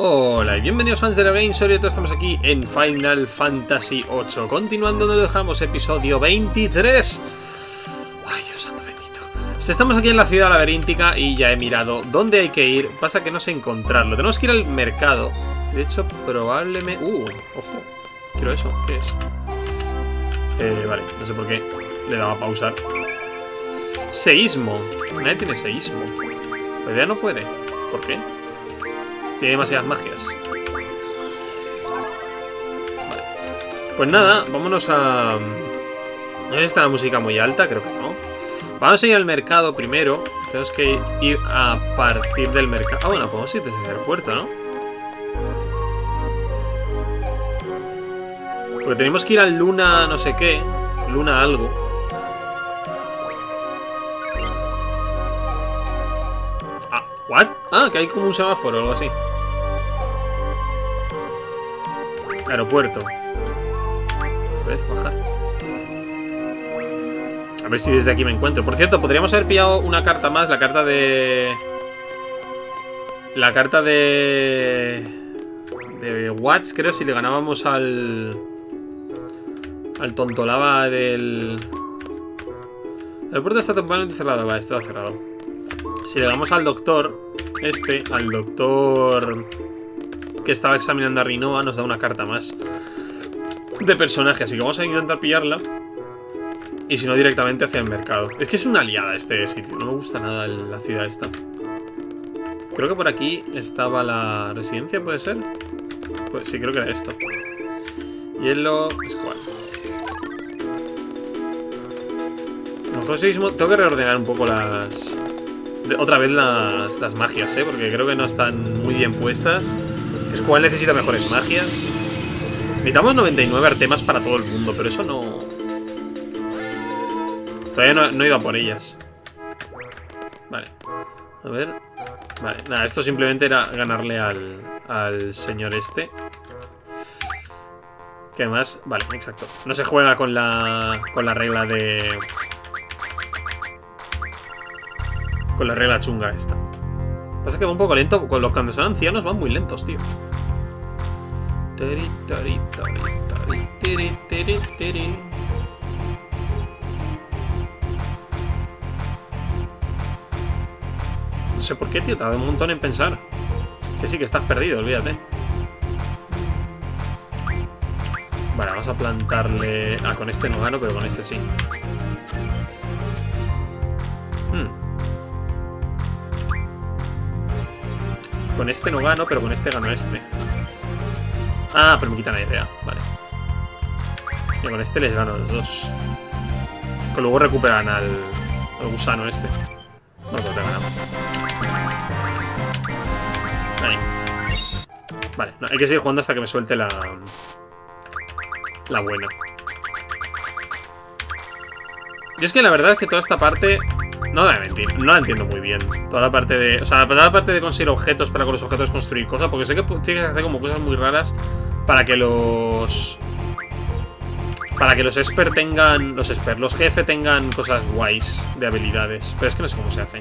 Hola y bienvenidos fans de la Game estamos aquí en Final Fantasy VIII Continuando donde dejamos episodio 23 Ay Dios santo bendito. Estamos aquí en la ciudad laberíntica y ya he mirado dónde hay que ir. Pasa que no sé encontrarlo. Tenemos que ir al mercado. De hecho probablemente... Uh, ojo Quiero eso, ¿qué es? Eh, vale, no sé por qué Le daba a pausar Seísmo. Nadie tiene seísmo. Pues ya no puede. ¿Por qué? Tiene demasiadas magias. Vale. Pues nada, vámonos a... No sé si está la música muy alta, creo que no. Vamos a ir al mercado primero. Tenemos que ir a partir del mercado. Ah, bueno, podemos ir desde el aeropuerto, ¿no? Porque tenemos que ir al Luna no sé qué. Luna algo. Ah, ¿what? Ah, que hay como un semáforo o algo así. Aeropuerto. A ver, bajar. A ver si desde aquí me encuentro. Por cierto, podríamos haber pillado una carta más. La carta de... La carta de... De Watts, creo, si le ganábamos al... Al tontolaba del... El aeropuerto está temporalmente cerrado. Vale, está cerrado. Si le damos al doctor... Este, al doctor que estaba examinando a Rinoa nos da una carta más de personaje, así que vamos a intentar pillarla. Y si no, directamente hacia el mercado. Es que es una aliada este sitio, no me gusta nada la ciudad esta. Creo que por aquí estaba la residencia, ¿puede ser? Pues sí, creo que era esto. Hielo. A lo mejor. Tengo que reordenar un poco las... Otra vez las, las magias, ¿eh? Porque creo que no están muy bien puestas. Squall necesita mejores magias. Necesitamos 99 artemas para todo el mundo, pero eso no... Todavía no, he ido a por ellas. Vale. A ver. Vale, nada, esto simplemente era ganarle al, al señor este. Que además... Vale, exacto. No se juega con la, con la regla de... Con la regla chunga esta. Pasa que va un poco lento. Cuando son ancianos van muy lentos, tío. No sé por qué, tío. Tarda un montón en pensar. Que sí, que estás perdido, olvídate. Vale, vamos a plantarle... Ah, con este no gano, pero con este sí. Hmm. Con este no gano, pero con este gano este. Ah, pero me quitan la idea. Vale. Y con este les gano a los dos. Que luego recuperan al, al gusano este. Bueno, pues te ganamos. Ahí. Vale, no, hay que seguir jugando hasta que me suelte la... La buena. Y es que la verdad es que toda esta parte no voy mentir, no la entiendo muy bien. Toda la parte de. O sea, toda la parte de conseguir objetos para con los objetos construir cosas. Porque sé que tienes que hacer como cosas muy raras para que los. Para que los expert tengan. Los expert, los jefes tengan cosas guays de habilidades. Pero es que no sé cómo se hace.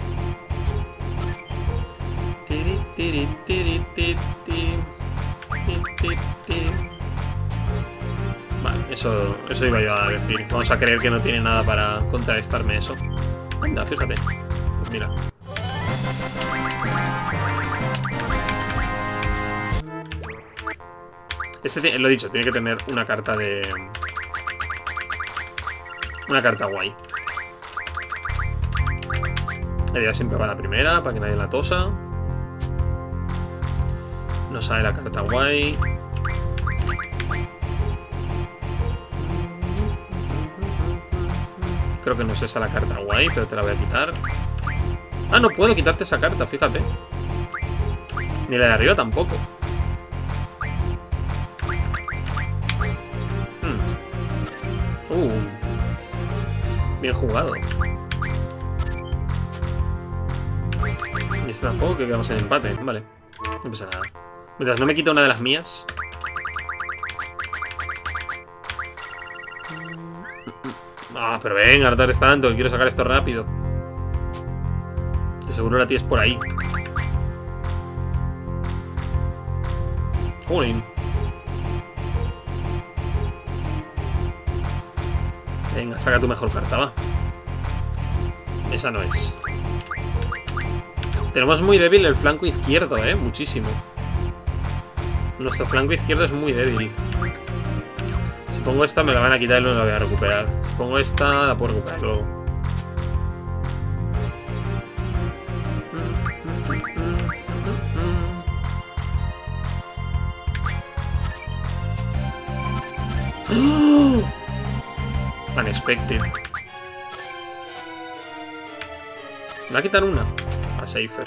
Vale, eso, eso iba yo a decir. Vamos a creer que no tiene nada para contrarrestarme eso. Anda, fíjate. Pues mira. Este, lo dicho, tiene que tener una carta de... Una carta guay. Ella siempre va a la primera, para que nadie la tosa. No sale la carta guay. Creo que no es esa la carta guay, pero te la voy a quitar. Ah, no puedo quitarte esa carta, fíjate. Ni la de arriba tampoco. Hmm. Uh. Bien jugado. Y este tampoco, que quedamos en empate. Vale. No pasa nada. Mientras no me quita una de las mías. Ah, pero venga, no tardes tanto, quiero sacar esto rápido. Que seguro la tienes por ahí. Jolín. Venga, saca tu mejor carta, va. Esa no es. Tenemos muy débil el flanco izquierdo, ¿eh? Muchísimo. Nuestro flanco izquierdo es muy débil. Pongo esta me la van a quitar y no la voy a recuperar. Si pongo esta la puedo recuperar luego. Unexpected. ¿Me va a quitar una? A Safer.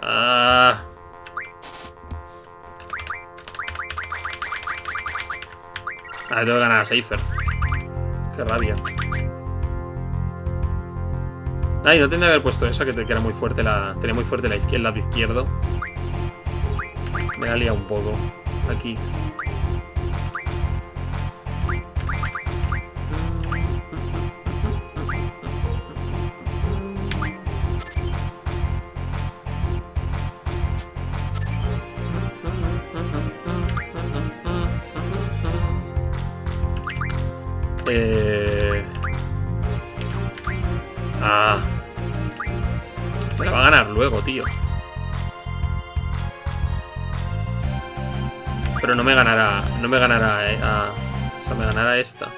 Ah. Ah, tengo que ganar a Safer. Qué rabia. Ay, no tendría que haber puesto esa, que, era muy fuerte la. Tenía muy fuerte la izquierda, el lado izquierdo. Me ha liado un poco. Aquí. Eh... Ah. Me la va a ganar luego, tío. Pero no me ganará... No me ganará... Eh, a, o sea, me ganará esta.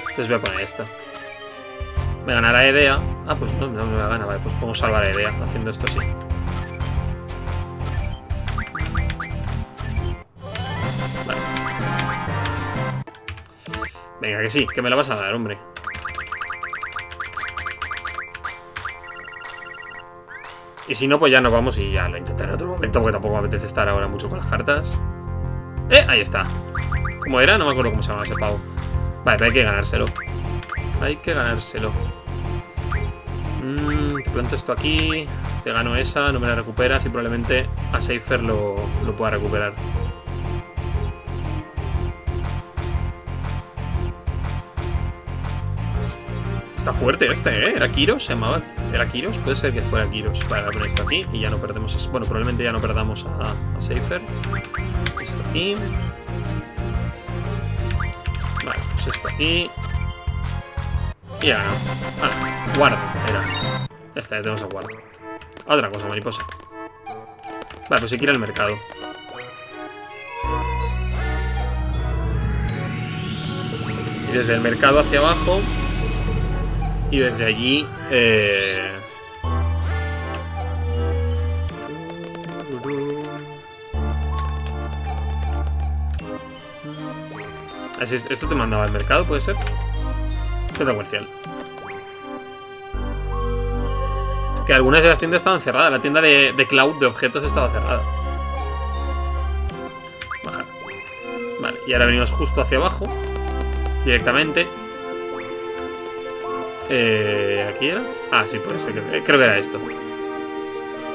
Entonces voy a poner esta. Me ganará Edea. Ah, pues no, no me va a ganar. Vale, pues pongo salvar a Edea haciendo esto así. Venga, que sí, que me la vas a dar, hombre. Y si no, pues ya nos vamos y ya lo intentaré en otro momento, porque tampoco me apetece estar ahora mucho con las cartas. ¡Eh! Ahí está. ¿Cómo era? No me acuerdo cómo se llama ese pavo. Vale, pero hay que ganárselo. Hay que ganárselo. Mmm, te planto esto aquí. Te gano esa, no me la recuperas y probablemente a Safer lo, lo pueda recuperar. Está fuerte este, ¿eh? ¿Era Kiros? ¿Se llamaba? ¿Era Kiros? Puede ser que fuera Kiros. Vale, voy a poner esto aquí y ya no perdemos... Bueno, probablemente ya no perdamos a, a Safer. Esto aquí. Vale, pues esto aquí. Y ya no. Ah, guardo, era. Ya está, ya tenemos a guardo. Otra cosa, mariposa. Vale, pues si quiere el mercado. Y desde el mercado hacia abajo y desde allí... Eh... ¿Esto te mandaba al mercado, puede ser? Centro comercial. Que algunas de las tiendas estaban cerradas. La tienda de, de cloud de objetos estaba cerrada. Bajar. Vale, y ahora venimos justo hacia abajo. Directamente. Eh, ¿Aquí era? Ah, sí, ser. Que, creo que era esto.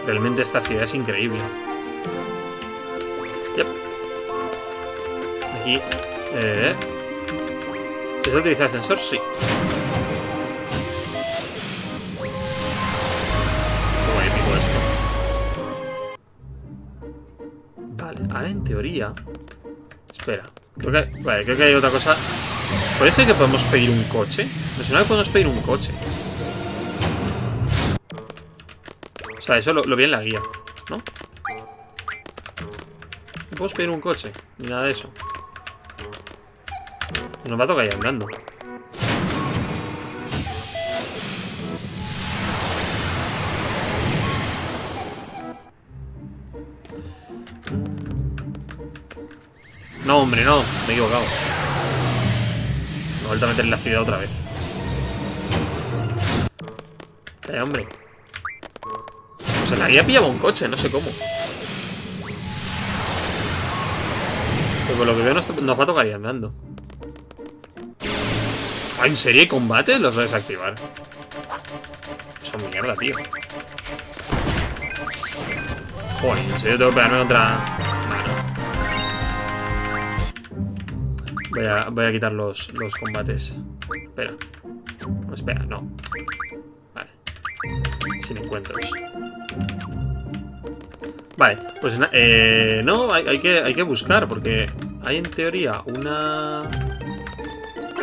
Realmente esta ciudad es increíble. Yep. Aquí. Eh. ¿Puedes utilizar ascensor? Sí. Muy épico esto. Vale, ahora en teoría... Espera. Creo que, vale, creo que hay otra cosa ¿Puede ser que podemos pedir un coche? Me suena que podemos pedir un coche. O sea, eso lo, vi en la guía, ¿no? No podemos pedir un coche, ni nada de eso. Nos va a tocar ir andando. No, hombre, no. Me he equivocado. Me vuelto a meter en la ciudad otra vez. Eh, hombre. Pues en la guía pillaba un coche, no sé cómo. Pero por lo que veo nos, va a tocar ir andando. Ah, ¿En serie combate? Los voy a desactivar. Son mierda, tío. Joder, en serio tengo que pegarme contra... Voy a, quitar los, los combates. Espera. Espera, no. Vale. Sin encuentros. Vale, pues eh, no, hay, que, hay que buscar, porque hay en teoría una...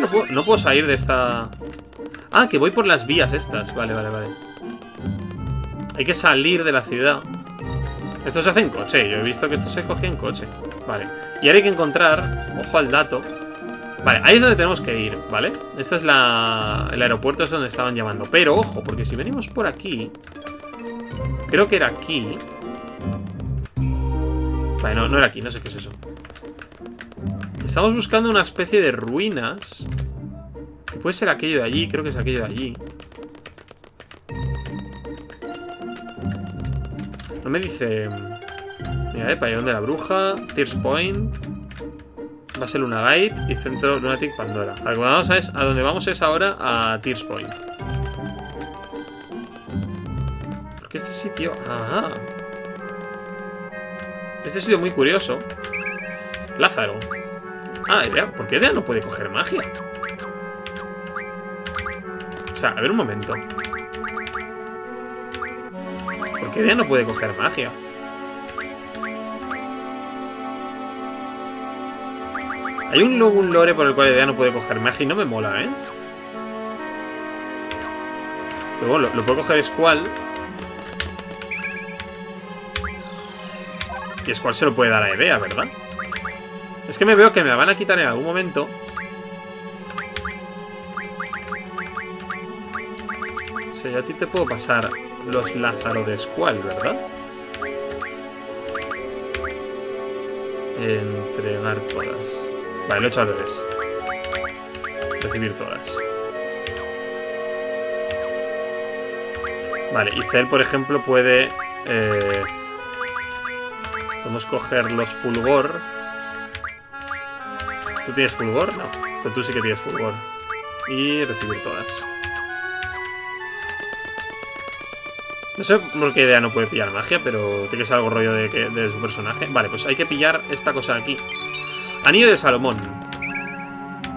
No puedo, no puedo salir de esta... Ah, que voy por las vías estas. Vale, vale, vale. Hay que salir de la ciudad. Esto se hace en coche. Yo he visto que esto se cogía en coche. Vale. Y ahora hay que encontrar... Ojo al dato. Vale, ahí es donde tenemos que ir, ¿vale? Este es la... El aeropuerto es donde estaban llamando. Pero, ojo, porque si venimos por aquí... Creo que era aquí. Vale, no, no era aquí. No sé qué es eso. Estamos buscando una especie de ruinas. Que puede ser aquello de allí. Creo que es aquello de allí. No me dice... Mira, eh, pabellón de la bruja, Tears Point, base Luna Guide y centro Lunatic Pandora. A, vamos a, a donde vamos es ahora a Tears Point. Porque este sitio... Ah, este sitio muy curioso. Lázaro. Ah, idea. ¿Por qué Edea no puede coger magia? O sea, a ver un momento. ¿Por qué Edea no puede coger magia? Hay un, un lore por el cual Edea no puede coger magia y no me mola, ¿eh? Pero bueno, lo, lo puedo coger Squall. Y Squall se lo puede dar a Edea, ¿verdad? Es que me veo que me la van a quitar en algún momento. O sea, a ti te puedo pasar los Lázaro de Squall, ¿verdad? Entregar todas. Vale, lo he hecho al revés. Recibir todas. Vale, y Cell, por ejemplo, puede... Eh, podemos coger los Fulgor. ¿Tú tienes Fulgor? No. Pero tú sí que tienes Fulgor. Y recibir todas. No sé por qué idea no puede pillar magia, pero tiene que ser algo rollo de, de su personaje. Vale, pues hay que pillar esta cosa de aquí. Anillo de Salomón.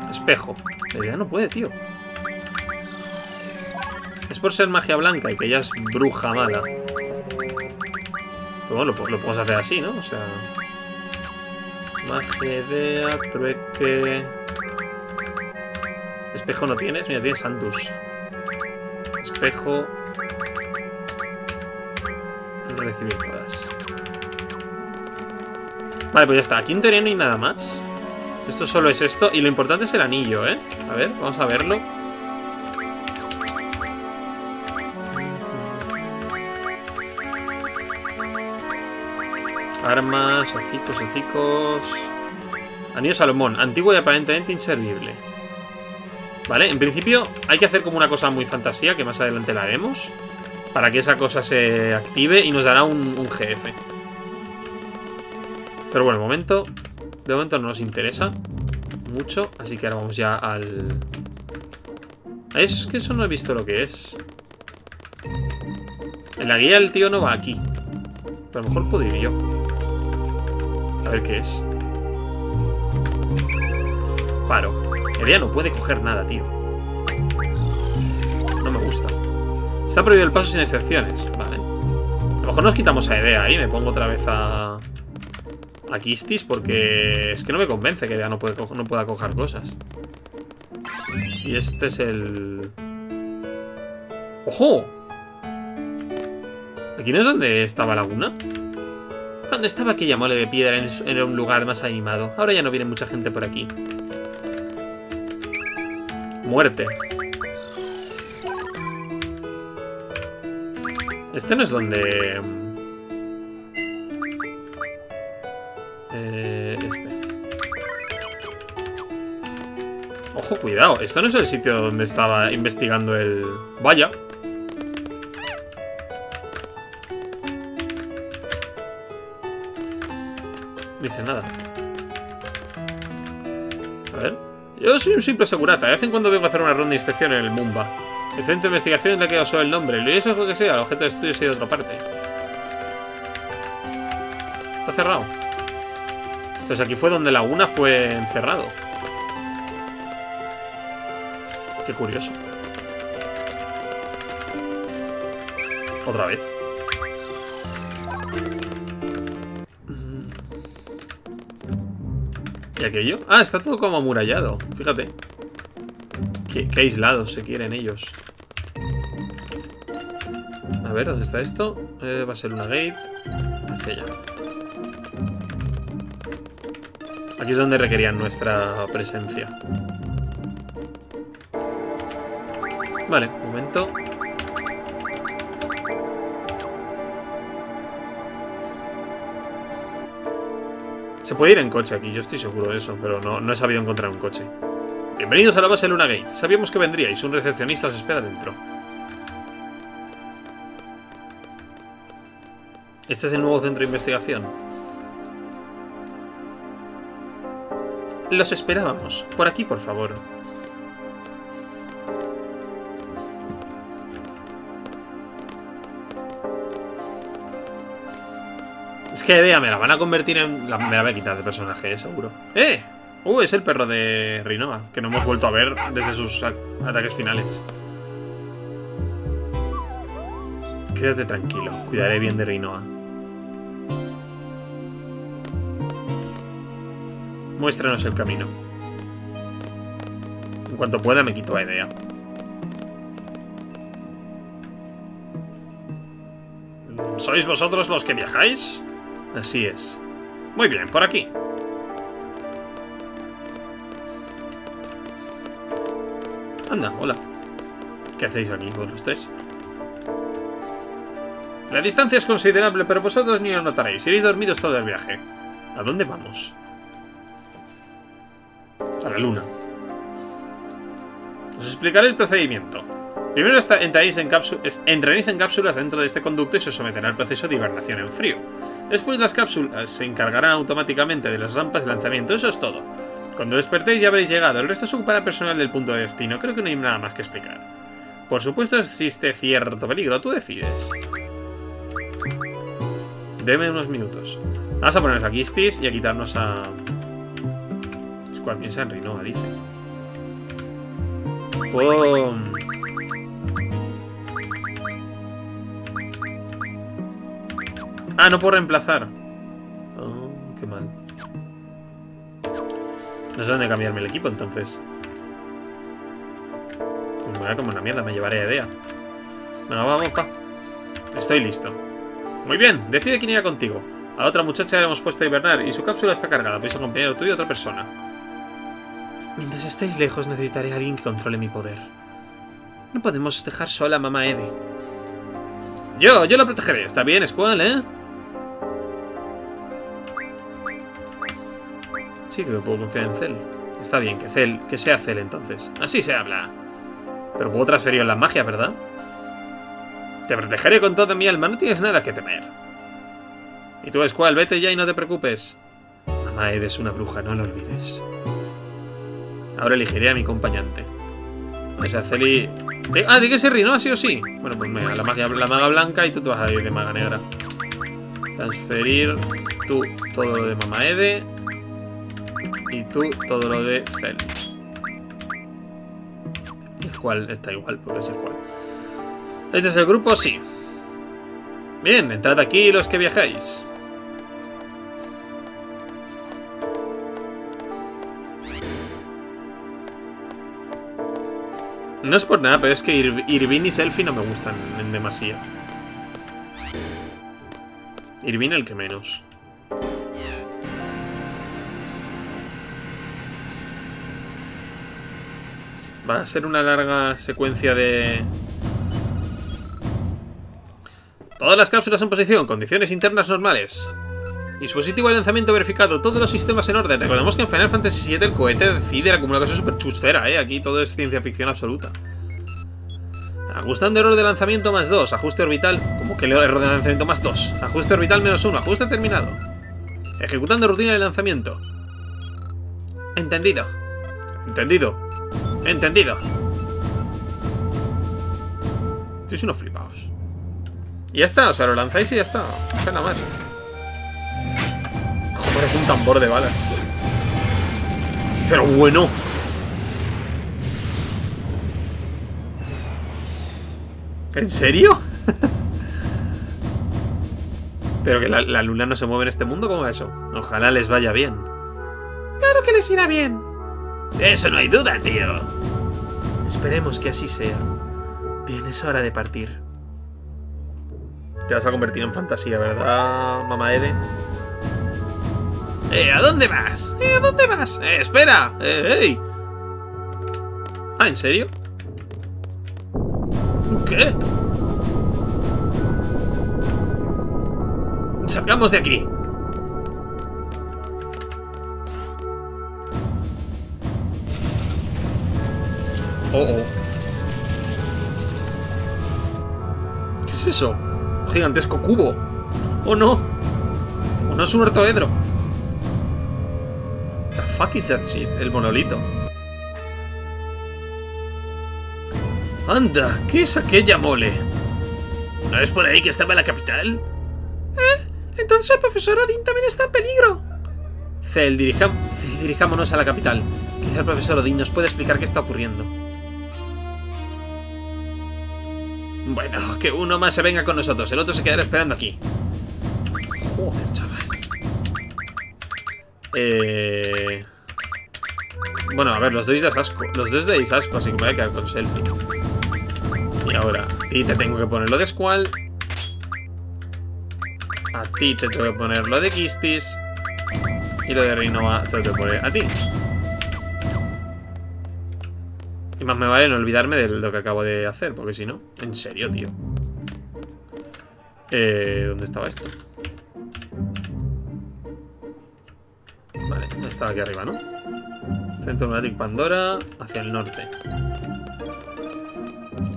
Espejo. La idea no puede, tío. Es por ser magia blanca y que ella es bruja mala. Pero bueno, pues lo podemos hacer así, ¿no? O sea... Magia, idea, trueque... Espejo no tienes. Mira, tienes Santus. Espejo... Recibir todas. Vale, pues ya está. Aquí en teoría no hay nada más. Esto solo es esto. Y lo importante es el anillo, ¿eh? A ver, vamos a verlo. Armas, hocicos, hocicos... Anillo Salomón. Antiguo y aparentemente inservible. Vale, en principio hay que hacer como una cosa muy fantasía, que más adelante la haremos. Para que esa cosa se active y nos dará un, un GF. Pero bueno, de momento... De momento no nos interesa mucho. Así que ahora vamos ya al... Es que eso no he visto lo que es. En la guía el tío no va aquí. Pero a lo mejor puedo ir yo. A ver qué es. Paro. El no puede coger nada, tío. No me gusta. Está prohibido el paso sin excepciones. Vale. A lo mejor nos quitamos a Edea ahí. Me pongo otra vez a... A porque es que no me convence que ya no, pueda coger cosas. Y este es el... ¡Ojo! ¿Aquí no es donde estaba Laguna? Cuando estaba aquella mole de piedra en un lugar más animado. Ahora ya no viene mucha gente por aquí. Muerte. Este no es donde... Ojo, cuidado. Esto no es el sitio donde estaba investigando el... Vaya. Dice nada. A ver. Yo soy un simple segurata. De vez en cuando vengo a hacer una ronda de inspección en el Mumba. El centro de investigación le ha quedado solo el nombre. Lo es que sea, el objeto de estudio es de otra parte. Está cerrado. Entonces aquí fue donde Laguna fue encerrado. Qué curioso. Otra vez. ¿Y aquello? Ah, está todo como amurallado. Fíjate. Qué, aislados se quieren ellos. A ver, ¿dónde está esto? Eh, va a ser una gate. Hacia allá. Aquí es donde requerían nuestra presencia. Vale, un momento. Se puede ir en coche aquí, yo estoy seguro de eso, pero no, no he sabido encontrar un coche. Bienvenidos a la base Luna Gate. Sabíamos que vendríais, un recepcionista os espera dentro. Este es el nuevo centro de investigación. Los esperábamos. Por aquí, por favor. Que idea, me la van a convertir en... La, me la voy a quitar de personaje, eh, seguro. ¡Eh! Uh, es el perro de Rinoa, que no hemos vuelto a ver desde sus ataques finales. Quédate tranquilo, cuidaré bien de Rinoa. Muéstranos el camino. En cuanto pueda me quito a idea. ¿Sois vosotros los que viajáis? Así es. Muy bien, por aquí. Anda, hola. ¿Qué hacéis aquí vosotros tres? La distancia es considerable, pero vosotros ni lo notaréis. Iréis dormidos todo el viaje. ¿A dónde vamos? A la luna. Os explicaré el procedimiento. Primero entraréis en, cápsulas dentro de este conducto y se someterá al proceso de hibernación en frío. Después las cápsulas se encargarán automáticamente de las rampas de lanzamiento. Eso es todo. Cuando despertéis ya habréis llegado. El resto se ocupará personal del punto de destino. Creo que no hay nada más que explicar. Por supuesto existe cierto peligro. Tú decides. Deme unos minutos. Vamos a ponernos a Kistis y a quitarnos a... Squad piensa en Rinoa, dice. Puedo... Ah, no puedo reemplazar. Oh, qué mal. No sé dónde cambiarme el equipo, entonces. Pues me voy a comer una mierda, me llevaré a idea. Bueno, vamos, pa. Estoy listo. Muy bien, decide quién irá contigo. A la otra muchacha le hemos puesto a hibernar y su cápsula está cargada. Podéis acompañar tú y otra persona. Mientras estéis lejos necesitaré a alguien que controle mi poder. No podemos dejar sola a mamá Eddie. Yo, yo la protegeré. Está bien, Squall, ¿eh? Sí que puedo confiar en Cell. Está bien, que Cell, que sea Cell entonces. Así se habla. Pero puedo transferir la magia, ¿verdad? Te protegeré con toda mi alma, no tienes nada que temer. Y tú, Squall, vete ya y no te preocupes. Mamá eres una bruja, no lo olvides. Ahora elegiré a mi acompañante. O sea, Celi... Ah, di que se ¿no? Así o sí. Bueno, pues mira, la, magia, la maga blanca y tú te vas a ir de maga negra. Transferir tú todo lo de Mamá Ede. Y tú todo lo de Cel. cual está igual, porque es igual. ¿Este es el grupo? Sí. Bien, entrad aquí los que viajáis. No es por nada, pero es que Irvin y Selfie no me gustan en demasía. Irvin el que menos. Va a ser una larga secuencia de... Todas las cápsulas en posición, condiciones internas normales. Dispositivo de lanzamiento verificado, todos los sistemas en orden. Recordemos que en Final Fantasy VII el cohete decide la una cosa súper chustera, ¿eh? Aquí todo es ciencia ficción absoluta. Ajustando error de lanzamiento más 2, ajuste orbital, como que error de lanzamiento más 2, ajuste orbital menos 1, ajuste terminado. Ejecutando rutina de lanzamiento. Entendido. Entendido. Entendido. Sois unos flipados. Y ya está, o sea, lo lanzáis y ya está. No sea nada más. Parece un tambor de balas. Pero bueno. ¿En serio? Pero que la, luna no se mueve en este mundo, ¿cómo es eso? Ojalá les vaya bien. Claro que les irá bien. Eso no hay duda, tío. Esperemos que así sea. Bien, es hora de partir. Te vas a convertir en fantasía, ¿verdad, mamá Ede? ¡Eh, ¿a dónde vas? ¡Eh, ¿a dónde vas? ¡Eh, espera! ¡Eh, ey! ¿Ah, en serio? ¿Qué? ¡Salgamos de aquí! Oh, oh. ¿Qué es eso? Un gigantesco cubo. ¡Oh, no! ¿O no es un ortoedro? The fuck is that shit? El monolito. Anda, ¿qué es aquella mole? ¿No es por ahí que estaba la capital? ¿Eh? Entonces el profesor Odín también está en peligro. Cel, dirijam dirijámonos a la capital. Quizá el profesor Odín nos puede explicar qué está ocurriendo. Bueno, que uno más se venga con nosotros, el otro se quedará esperando aquí. Joder, chaval. Eh... Bueno, a ver, los dos de asco. Los dos de asco, así que me voy a quedar con selfie. Y ahora, a ti te tengo que poner lo de Squall. A ti te tengo que poner lo de Kistis. Y lo de Rinoa te lo tengo que poner a ti. Más me vale no olvidarme de lo que acabo de hacer, porque si no... En serio, tío. Eh, ¿Dónde estaba esto? Vale, estaba aquí arriba, ¿no? Centro Lunatic Pandora hacia el norte.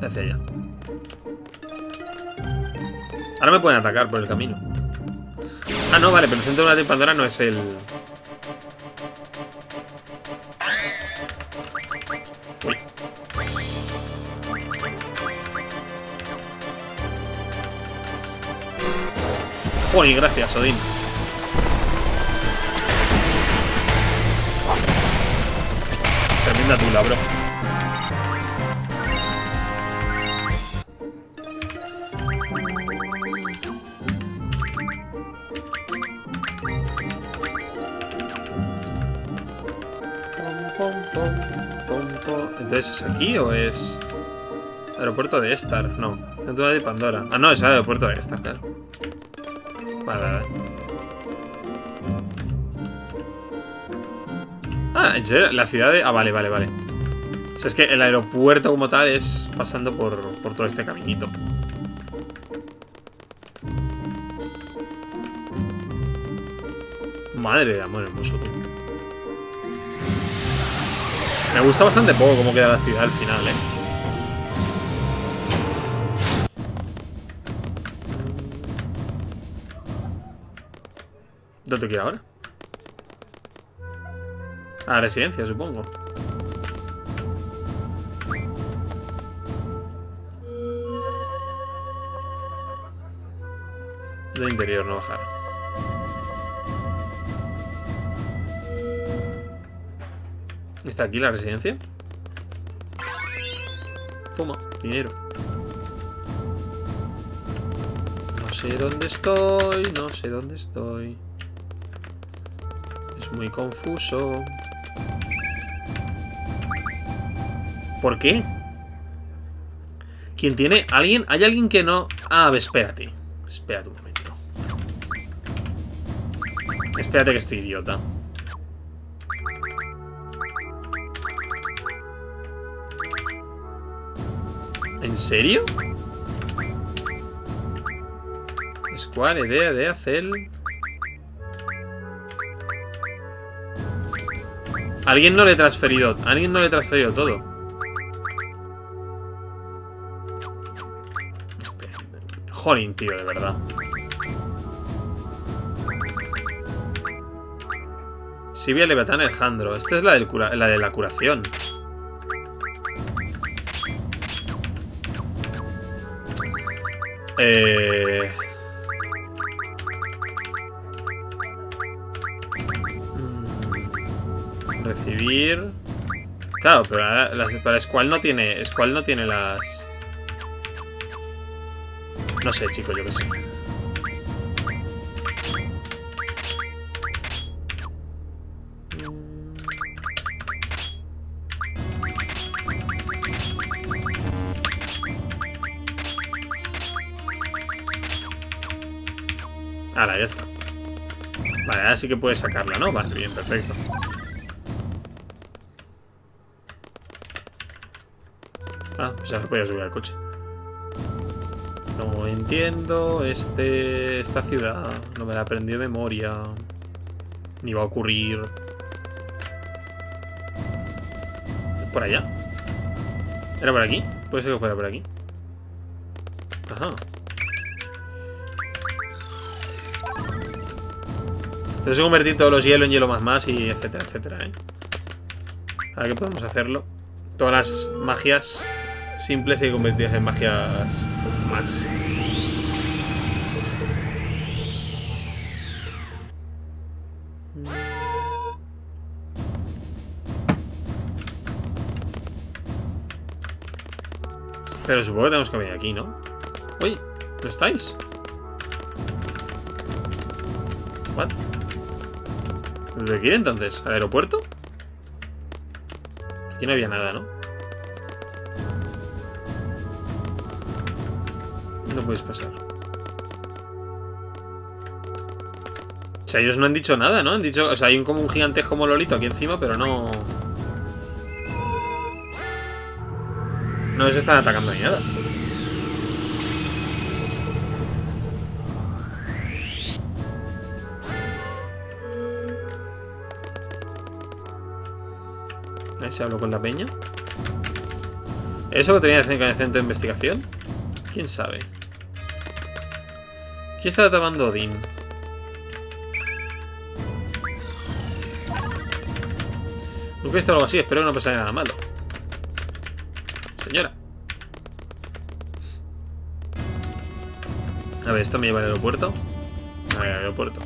Hacia allá. Ahora me pueden atacar por el camino. Ah, no, vale, pero el Centro Lunatic Pandora no es el... Joder, gracias, Odín. Tremenda tula, bro. Entonces, ¿es aquí o es...? Aeropuerto de Estar, no. Centro de Pandora. Ah, no, es el aeropuerto de Estar, claro. Vale. Ah, en serio, la ciudad de... Ah, vale, vale, vale. O sea, es que el aeropuerto como tal es pasando por, por todo este caminito. Madre de amor hermoso, tío. Me gusta bastante poco cómo queda la ciudad al final, eh. ¿Dónde quiero ahora? A la residencia, supongo. Del interior, no bajar. ¿Está aquí la residencia? Toma, dinero. No sé dónde estoy, no sé dónde estoy. Muy confuso. ¿Por qué? ¿Quién tiene? ¿Alguien? ¿Hay alguien que no...? Ah, espérate. Espérate un momento. Espérate que estoy idiota. ¿En serio? Square, idea de hacer... Alguien no le he transferido. Alguien no le he transferido todo. Jolín, tío, de verdad. Sibia Leviatán Alejandro. Esta es la, la de la curación. Eh... Recibir. Claro, pero, la, la, pero Squall no tiene. Squall no tiene las. No sé, chicos, yo qué sé. Ahora, ya está. Vale, ahora sí que puedes sacarla, ¿no? Vale, bien, perfecto. Ya se podía subir al coche. No entiendo este esta ciudad. No me la aprendí de memoria. Ni va a ocurrir. ¿Por allá? ¿Era por aquí? Puede ser que fuera por aquí. Ajá. Entonces convertir todos los hielo en hielo más más y etcétera, etcétera, ¿eh? Ahora que podemos hacerlo. Todas las magias simples hay que convertirlas en magias más. Pero supongo que tenemos que venir aquí, ¿no? Uy, ¿no estáis? ¿What? ¿Desde aquí entonces? ¿Al aeropuerto? Aquí no había nada, ¿no? Puedes pasar. O sea, ellos no han dicho nada, ¿no? Han dicho... O sea, hay como un gigantesco mololito aquí encima, pero no... No se están atacando ni nada. Ahí se habló con la peña. ¿Eso lo tenía en el centro de investigación? ¿Quién sabe? ¿Quién está tomando Odín? Nunca he visto algo así, espero que no pase nada malo. Señora. A ver, ¿esto me lleva al aeropuerto? No, al aeropuerto.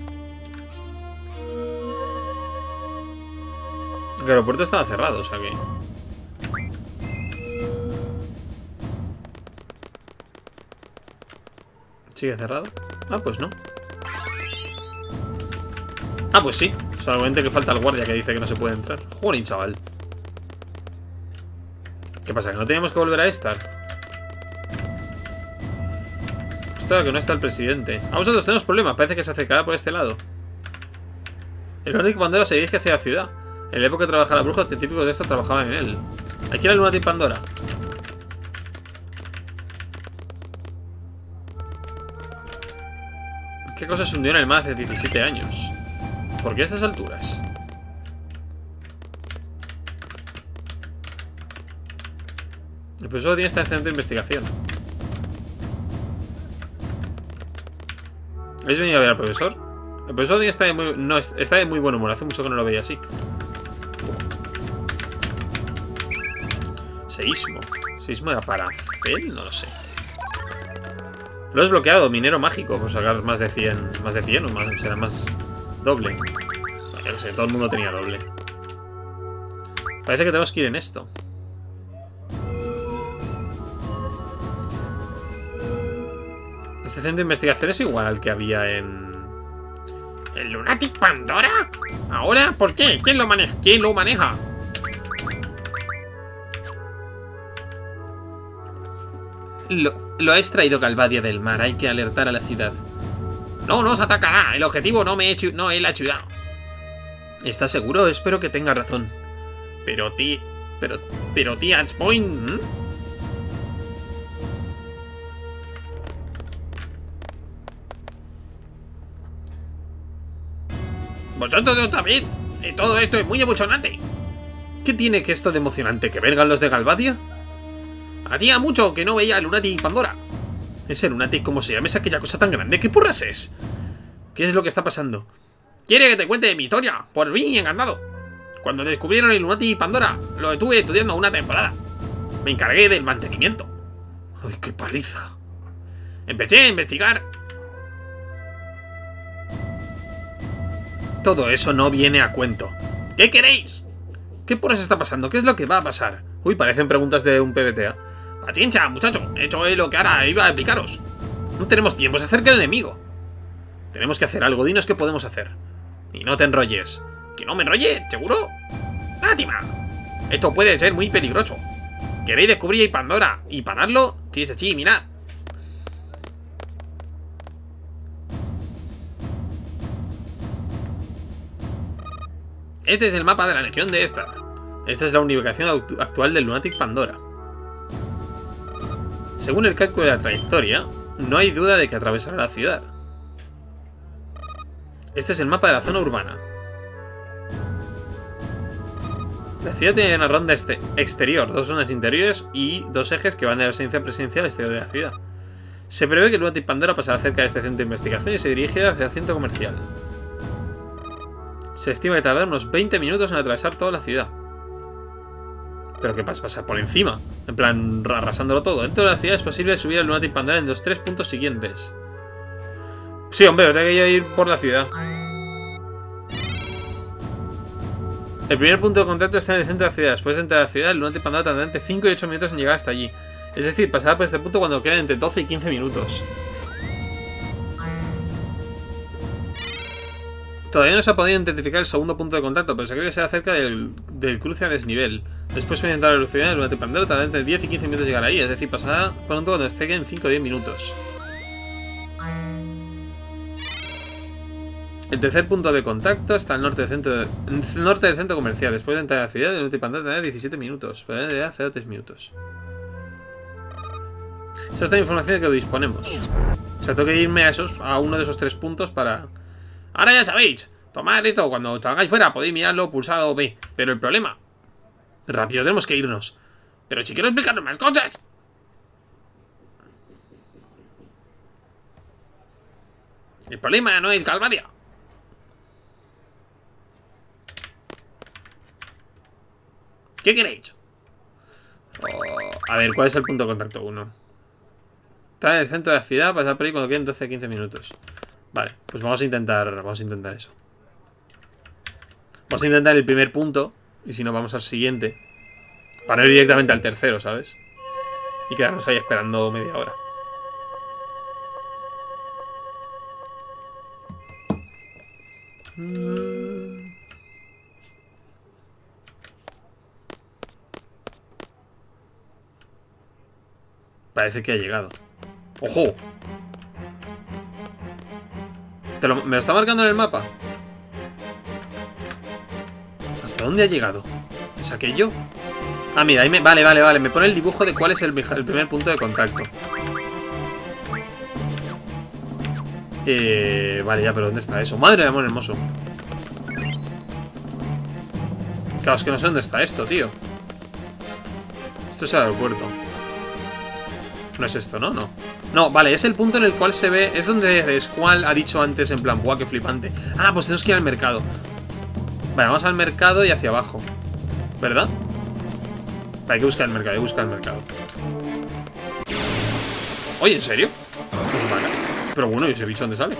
El aeropuerto estaba cerrado, o sea que... ¿Sigue cerrado? Ah, pues no. Ah, pues sí. Solamente que falta el guardia que dice que no se puede entrar. Joder, chaval. ¿Qué pasa? ¿Que no teníamos que volver a estar? Ostras, que no está el presidente. A vosotros tenemos problemas. Parece que se acercará por este lado. El único Pandora se dirige hacia la ciudad. En la época que trabajaba la bruja, científicos de esta trabajaban en él. Aquí era Lunatic Pandora. ¿Qué cosa se hundió en el mar hace 17 años? ¿Por qué a estas alturas? El profesor tiene este centro de investigación. ¿Habéis venido a ver al profesor? El profesor Odin está de muy, está de muy buen humor. Hace mucho que no lo veía así. Seísmo. ¿Seísmo era para hacer? No lo sé. Lo he desbloqueado, minero mágico, por sacar más de 100. Más de 100 o más, será más doble. No sé, todo el mundo tenía doble. Parece que tenemos que ir en esto. Este centro de investigación es igual al que había en... ¿El Lunatic Pandora? ¿Ahora? ¿Por qué? ¿Quién lo maneja? ¿Quién lo maneja? Lo, lo ha extraído Calvadia del mar. Hay que alertar a la ciudad. No, no se atacará. El objetivo no me he hecho... No, él ha ayudado. ¿Estás seguro? Espero que tenga razón. Pero ti... Pero... Pero tía Point... ¿Mm? Vosotros otra vez. Y todo esto es muy emocionante. ¿Qué tiene que esto de emocionante? ¿Que vengan los de Galvadia? Hacía mucho que no veía a Lunatic Pandora. Ese Lunatic, ¿cómo se llama? Es aquella cosa tan grande. ¿Qué porras es? ¿Qué es lo que está pasando? Quiere que te cuente mi historia. Por mí, encantado. Cuando descubrieron el Lunatic Pandora, lo estuve estudiando una temporada. Me encargué del mantenimiento. ¡Ay, qué paliza! Empecé a investigar. Todo eso no viene a cuento. ¿Qué queréis? ¿Qué porras está pasando? ¿Qué es lo que va a pasar? Uy, parecen preguntas de un PBTA. Pachincha, muchacho. He hecho lo que ahora iba a explicaros. No tenemos tiempo, se acerca el enemigo. Tenemos que hacer algo, dinos qué podemos hacer. Y no te enrolles. ¿Que no me enrolle? ¿Seguro? ¡Lástima! Esto puede ser muy peligroso. ¿Queréis descubrir a Pandora y pararlo? Sí, sí, sí, mirad. Este es el mapa de la región de esta. Esta es la ubicación actual del Lunatic Pandora. Según el cálculo de la trayectoria, no hay duda de que atravesará la ciudad. Este es el mapa de la zona urbana. La ciudad tiene una ronda este exterior, dos zonas interiores y dos ejes que van de la residencia presidencial al exterior de la ciudad. Se prevé que el Lunatic Pandora pasará cerca de este centro de investigación y se dirigirá hacia el centro comercial. Se estima que tardará unos 20 minutos en atravesar toda la ciudad. ¿Pero qué pasa? Por encima. En plan, arrasándolo todo. Dentro de la ciudad es posible subir al Lunatic Pandora en los tres puntos siguientes. Sí, hombre, tengo que ir por la ciudad. El primer punto de contacto está en el centro de la ciudad. Después de entrar a la ciudad, el Lunatic Pandora tardará entre 5 y 8 minutos en llegar hasta allí. Es decir, pasará por este punto cuando queden entre 12 y 15 minutos. Todavía no se ha podido identificar el segundo punto de contacto, pero se cree que será cerca del, cruce a desnivel. Después de a la velocidad, el tardará entre 10 y 15 minutos llegar ahí. Es decir, pasará pronto cuando esté en 5 o 10 minutos. El tercer punto de contacto está al norte del centro, norte del centro comercial. Después de entrar a la ciudad, el Pandora tendrá 17 minutos. Pero en realidad 3 minutos. Esa es la información de que disponemos. O sea, tengo que irme a esos, a uno de esos tres puntos para... Ahora ya sabéis. Tomad esto. Cuando salgáis fuera podéis mirarlo pulsado B. Pero el problema... Rápido, tenemos que irnos. Pero si quiero explicaros más cosas. El problema no es Galvadia. ¿Qué queréis? Oh, a ver, ¿cuál es el punto de contacto 1? Está en el centro de la ciudad, pasar por ahí cuando queden 12-15 minutos. Vale, pues vamos a intentar. Vamos a intentar eso. Vamos a intentar el primer punto. Y si no, vamos al siguiente. Para ir directamente al tercero, ¿sabes? Y quedarnos ahí esperando media hora. Parece que ha llegado. ¡Ojo! ¿Me lo está marcando en el mapa? ¿Hasta dónde ha llegado? ¿Es aquello? Ah, mira, ahí me... Vale, vale, vale. Me pone el dibujo de cuál es el, el primer punto de contacto. Eh, vale, ya, pero ¿dónde está eso? Madre de amor hermoso. Claro, es que no sé dónde está esto, tío. Esto es el aeropuerto. No es esto, ¿no? No. No, vale, es el punto en el cual se ve... Es donde Squall ha dicho antes en plan, ¡buah, qué flipante! Ah, pues tenemos que ir al mercado. Vale, vamos al mercado y hacia abajo. ¿Verdad? Vale, hay que buscar el mercado, hay que buscar el mercado. Oye, ¿en serio? Pues vale. Pero bueno, ¿y ese bicho dónde sale?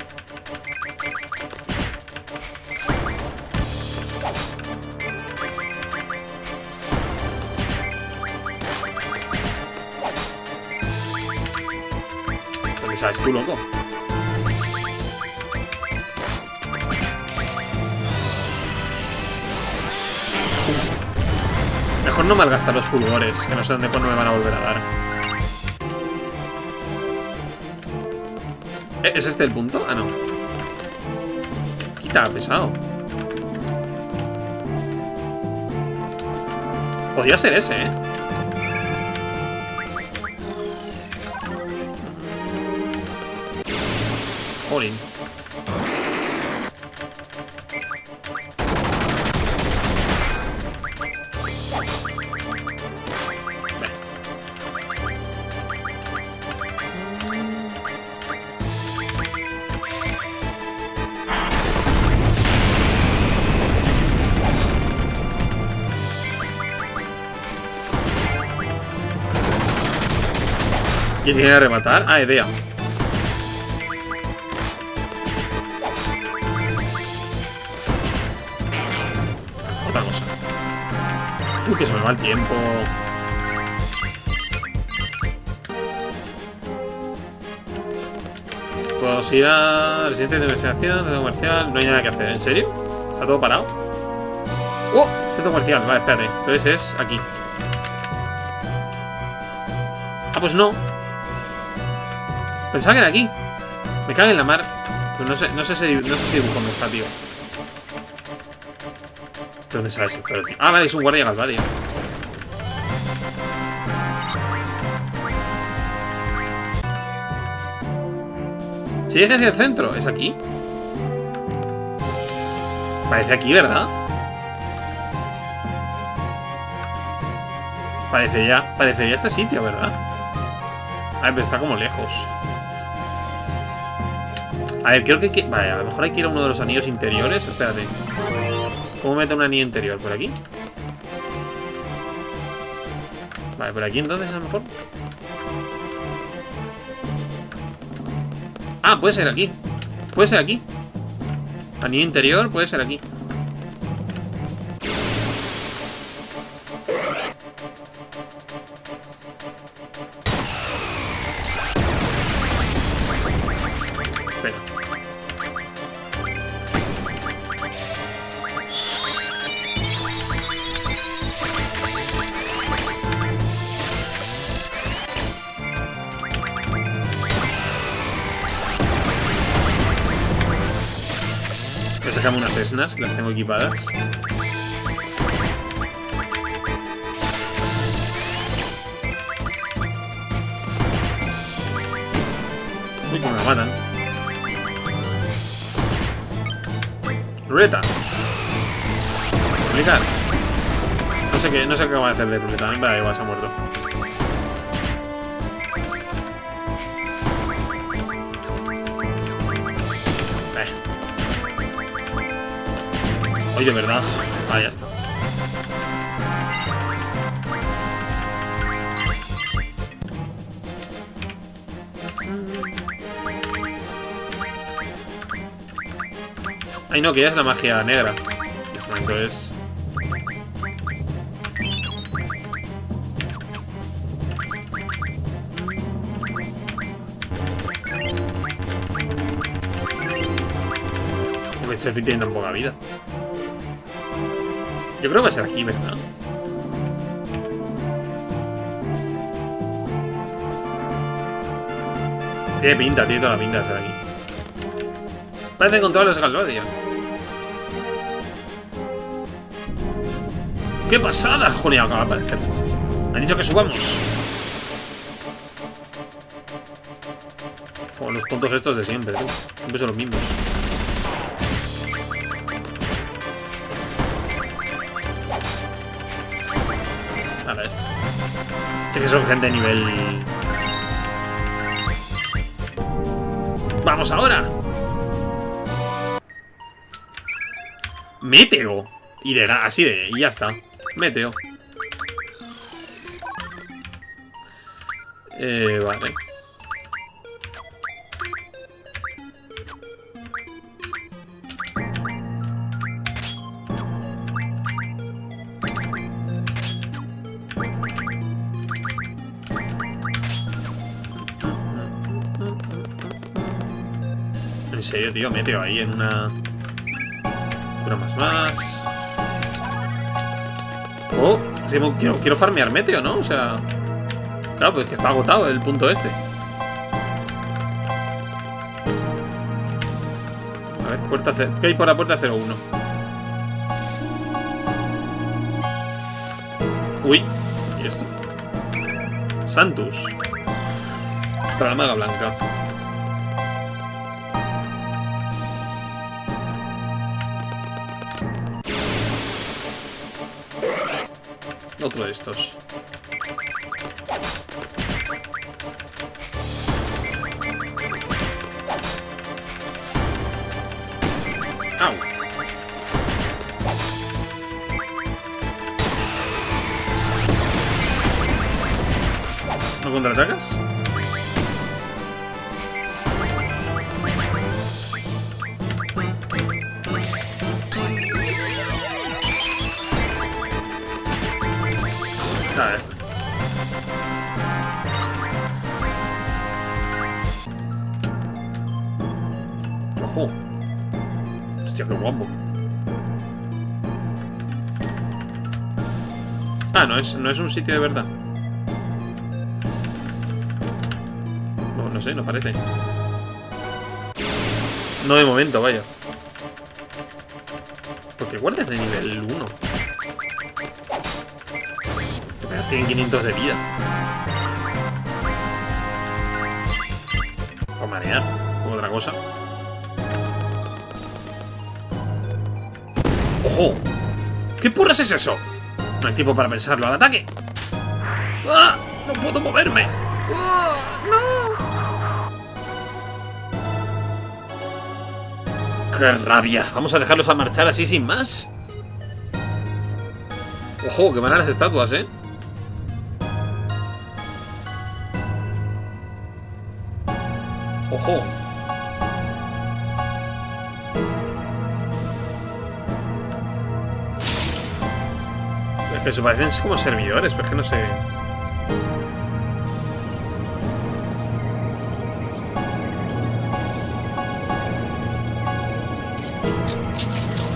Loco. Mejor no malgastar los fulgores, que no sé dónde cuándo me van a volver a dar. ¿E-, ¿Es este el punto? Ah, no. Quita, pesado. Podría ser ese, ¿eh? Jolín. ¿Quién tiene que rematar? Ah, idea. Que se me va el tiempo. Puedo ir a residencia de investigación, centro comercial. No hay nada que hacer. ¿En serio? ¿Está todo parado? ¡Oh! Centro comercial. Vale, espérate. Entonces es aquí. Ah, pues no. Pensaba que era aquí. Me cago en la mar. Pues no sé, no sé, si, no sé si dibujo dónde está, tío. Dónde sale ese? Ah, vale, es un guardia Galvadio. Sí, es hacia el centro. ¿Es aquí? Parece aquí, ¿verdad? Parecería, parecería este sitio, ¿verdad? A ver, pero está como lejos. A ver, creo que... Vale, a lo mejor hay que ir a uno de los anillos interiores. Espérate. ¿Cómo meto un anillo interior? ¿Por aquí? Vale, por aquí entonces a lo mejor. Ah, puede ser aquí. Puede ser aquí. Anillo interior puede ser aquí. Unas esnas, que las tengo equipadas. Uy, como la matan. Ruleta. Aplicar. No sé qué, no sé qué va a hacer de ruleta. Vale, igual se ha muerto. De verdad. Ah, ya está. Ay, no, que ya es la magia negra. Entonces... Selfie tiene tan poca vida. Yo creo que va a ser aquí, ¿verdad? Tiene pinta, tiene toda la pinta de ser aquí. Parece encontrar los Galvadios. ¡Qué pasada! Joder, acaba de aparecer. Han dicho que subamos. Como los tontos estos de siempre, tú. Siempre son los mismos. Son gente de nivel... ¡Vamos ahora! Meteo. Y de así de... Y ya está. Meteo. Eh, vale. Serio, tío? Meteo ahí en una... Bromas más... Oh, quiero, quiero farmear Meteo, ¿no? O sea... Claro, pues que está agotado el punto este. A ver, puerta C ¿Qué hay por la puerta 01? Uy, ¿y esto? Santus. Para la maga blanca. Otro de estos. ¡Au! ¿No contraatacas? No es, no es un sitio de verdad. No, sé, no parece. No de momento, vaya. Que guardias de nivel 1. Que apenas tienen 500 de vida. O marear, o otra cosa. ¡Ojo! ¿Qué porras es eso? No hay tiempo para pensarlo. ¡Al ataque! ¡Ah! ¡No puedo moverme! ¡Ah! ¡No! ¡Qué rabia! ¿Vamos a dejarlos a marchar así sin más? ¡Ojo! ¡Qué van las estatuas, eh! Es que se parecen como servidores, pero es que no sé...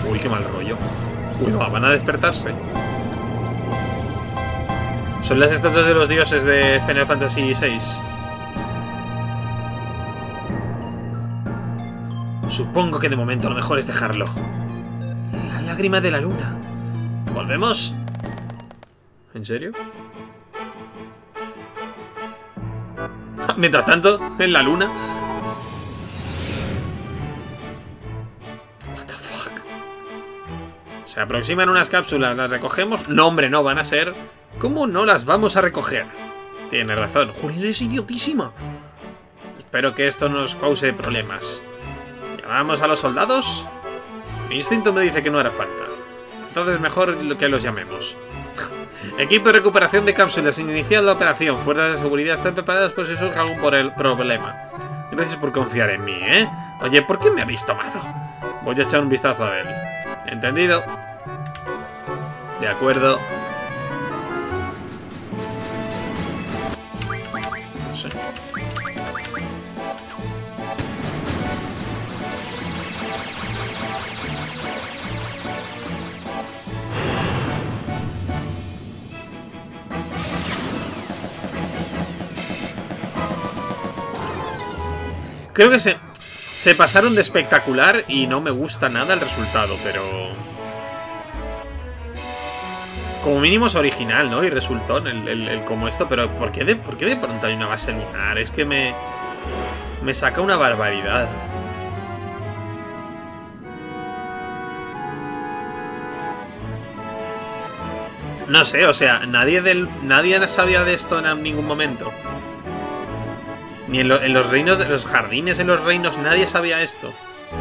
Uy, qué mal rollo. Uy, no, van a despertarse. Son las estatuas de los dioses de Final Fantasy VI. Supongo que de momento lo mejor es dejarlo. La lágrima de la luna. ¿Volvemos? ¿En serio? Mientras tanto, en la luna. What the fuck. Se aproximan unas cápsulas, ¿las recogemos? No, hombre, no, van a ser... ¿Cómo no las vamos a recoger? Tiene razón. Julio es idiotísima. Espero que esto nos cause problemas. ¿Llamamos a los soldados? Mi instinto me dice que no hará falta. Entonces mejor que los llamemos. Equipo de recuperación de cápsulas. Iniciar la operación. Fuerzas de seguridad están preparadas por si surge algún por el problema. Gracias por confiar en mí, ¿eh? Oye, ¿por qué me habéis tomado? Voy a echar un vistazo a él. ¿Entendido? De acuerdo. Creo que se, se pasaron de espectacular y no me gusta nada el resultado, pero... Como mínimo es original, ¿no? Y resultó el, el como esto, pero ¿por qué, de, ¿por qué de pronto hay una base lunar? Es que me... Me saca una barbaridad. No sé, o sea, nadie del nadie sabía de esto en ningún momento. Ni en, lo, en, los reinos, de los jardines, en los reinos, nadie sabía esto.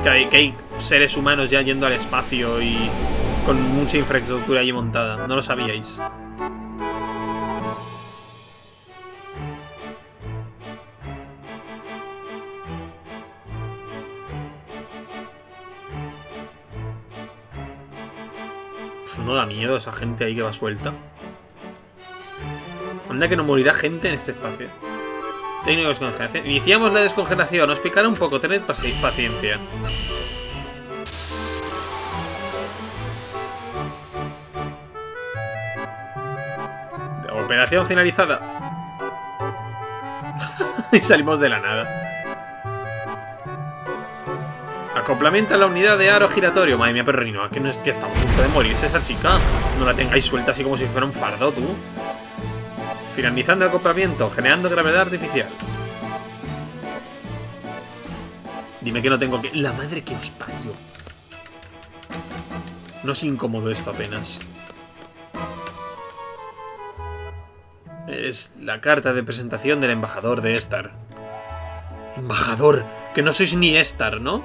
Que hay, que hay, seres humanos ya yendo al espacio y con mucha infraestructura allí montada. No lo sabíais. Pues no da miedo esa gente ahí que va suelta. Anda que no morirá gente en este espacio. Técnico de descongelación. Iniciamos la descongelación. Os picará un poco. Tened paciencia. Operación finalizada. y salimos de la nada. Acoplamiento a la unidad de aro giratorio. Madre mía, perrino. Que no es que está a punto de morirse esa chica. No la tengáis suelta así como si fuera un fardo, tú. Finalizando el acoplamiento, generando gravedad artificial. Dime que no tengo que... La madre que os parió. No es incómodo esto apenas. Es la carta de presentación del embajador de Estar. Embajador, que no sois ni Estar, ¿no?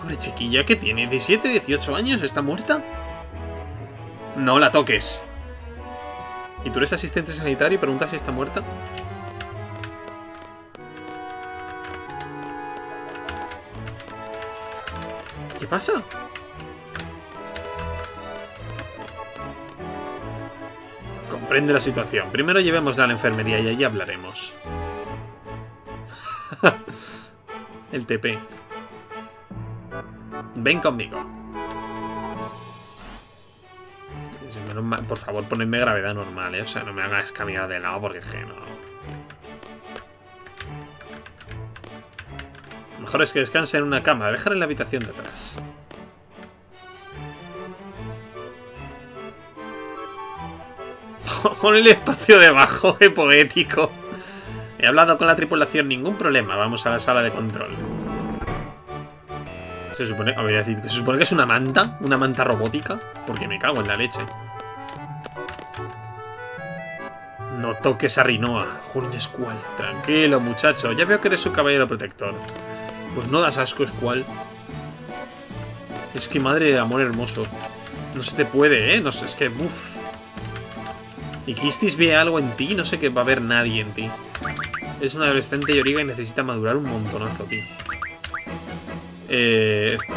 Pobre chiquilla, ¿qué tiene? ¿17, 18 años? ¿Está muerta? No la toques. ¿Y tú eres asistente sanitario y preguntas si está muerta? ¿Qué pasa? Comprende la situación. Primero llevémosla a la enfermería y allí hablaremos. El TP. Ven conmigo por favor, ponedme gravedad normal, ¿eh? O sea, no me hagas cambiar de lado porque je, no. Mejor es que descanse en una cama. Dejar en la habitación de atrás. Pon el espacio debajo, qué poético. He hablado con la tripulación, ningún problema. Vamos a la sala de control. Se supone, se supone que es una manta, una manta robótica, porque me cago en la leche. Toques a Rinoa, Jun Squall. Tranquilo, muchacho, ya veo que eres su caballero protector. Pues no das asco, Squall. Es que madre de amor hermoso. No se te puede, ¿eh? No sé, es que. Y Kistis ve algo en ti, no sé que va a haber nadie en ti. Es una adolescente lloriga y necesita madurar un montonazo, tío. Eh, esta.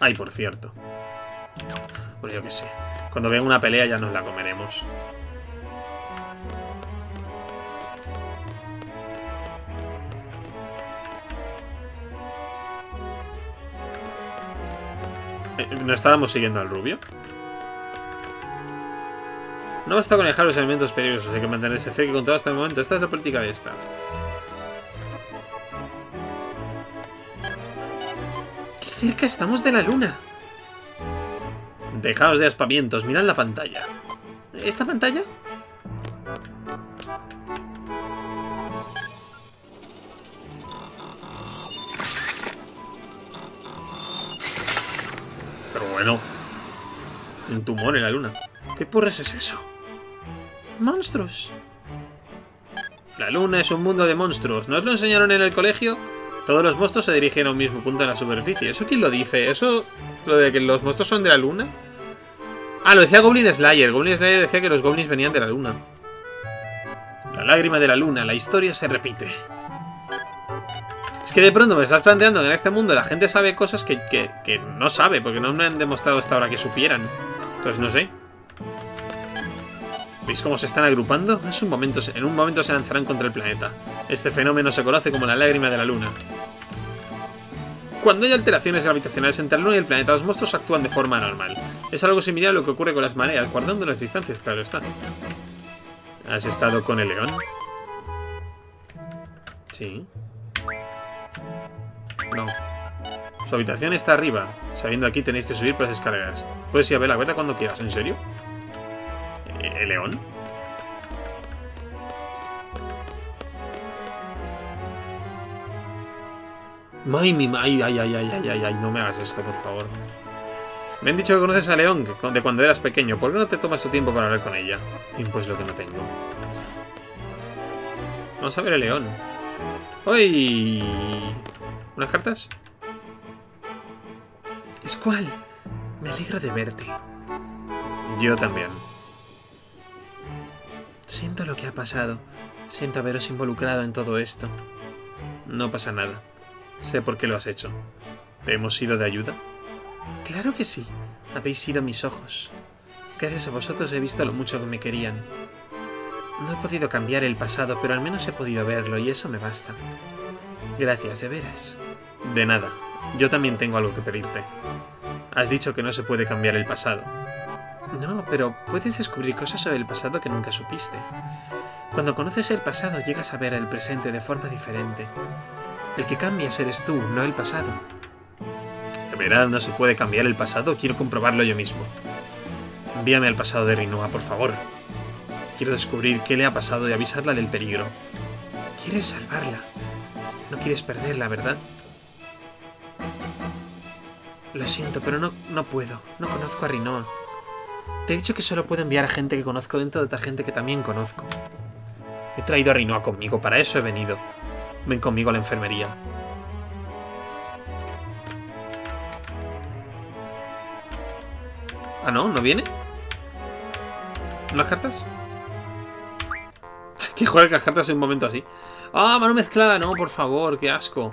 Ay, por cierto. Bueno, yo qué sé. Cuando venga una pelea ya nos la comeremos. Eh, ¿No estábamos siguiendo al rubio? No basta con dejar los elementos peligrosos, hay que mantenerse cerca y controlado hasta el momento. Esta es la política de esta. ¡Qué cerca estamos de la luna! Dejaos de aspavientos, mirad la pantalla. ¿Esta pantalla? Pero bueno. Un tumor en la luna. ¿Qué porres es eso? ¡Monstruos! La luna es un mundo de monstruos. ¿No os lo enseñaron en el colegio? Todos los monstruos se dirigen a un mismo punto en la superficie. ¿Eso quién lo dice? ¿Eso lo de que los monstruos son de la luna? Ah, lo decía Goblin Slayer. Goblin Slayer decía que los goblins venían de la luna. La lágrima de la luna. La historia se repite. Es que de pronto me estás planteando que en este mundo la gente sabe cosas que, que, que no sabe, porque no me han demostrado hasta ahora que supieran. Entonces no sé. ¿Veis cómo se están agrupando? En un momento se lanzarán contra el planeta. Este fenómeno se conoce como la lágrima de la luna. Cuando hay alteraciones gravitacionales entre la luna y el planeta, los monstruos actúan de forma normal. Es algo similar a lo que ocurre con las mareas, guardando las distancias, claro está. ¿Has estado con el león? Sí. No. Su habitación está arriba. Sabiendo aquí tenéis que subir por las escaleras. Puedes ir a ver la verla cuando quieras, ¿en serio? ¿El león? Ay, ay, ay, ay, ay, ay, ay, ay, no me hagas esto, por favor. Me han dicho que conoces a León de cuando eras pequeño. ¿Por qué no te tomas tu tiempo para hablar con ella? Tiempo es lo que no tengo. Vamos a ver a León. ¡Uy! ¿Unas cartas? Squall, me alegro de verte. Yo también. Siento lo que ha pasado. Siento haberos involucrado en todo esto. No pasa nada. Sé por qué lo has hecho. ¿Te hemos sido de ayuda? Claro que sí. Habéis sido mis ojos. Gracias a vosotros he visto lo mucho que me querían. No he podido cambiar el pasado, pero al menos he podido verlo y eso me basta. Gracias, de veras. De nada. Yo también tengo algo que pedirte. Has dicho que no se puede cambiar el pasado. No, pero puedes descubrir cosas sobre el pasado que nunca supiste. Cuando conoces el pasado llegas a ver el presente de forma diferente. El que cambias eres tú, no el pasado. ¿De verdad no se puede cambiar el pasado? Quiero comprobarlo yo mismo. Envíame al pasado de Rinoa, por favor. Quiero descubrir qué le ha pasado y avisarla del peligro. Quieres salvarla. No quieres perderla, ¿verdad? Lo siento, pero no, no puedo. No conozco a Rinoa. Te he dicho que solo puedo enviar a gente que conozco dentro de otra gente que también conozco. He traído a Rinoa conmigo, para eso he venido. Ven conmigo a la enfermería. Ah, ¿no? ¿No viene? ¿Unas cartas? que jugar las cartas en un momento así. ¡Ah, mano mezclada! No, por favor, qué asco.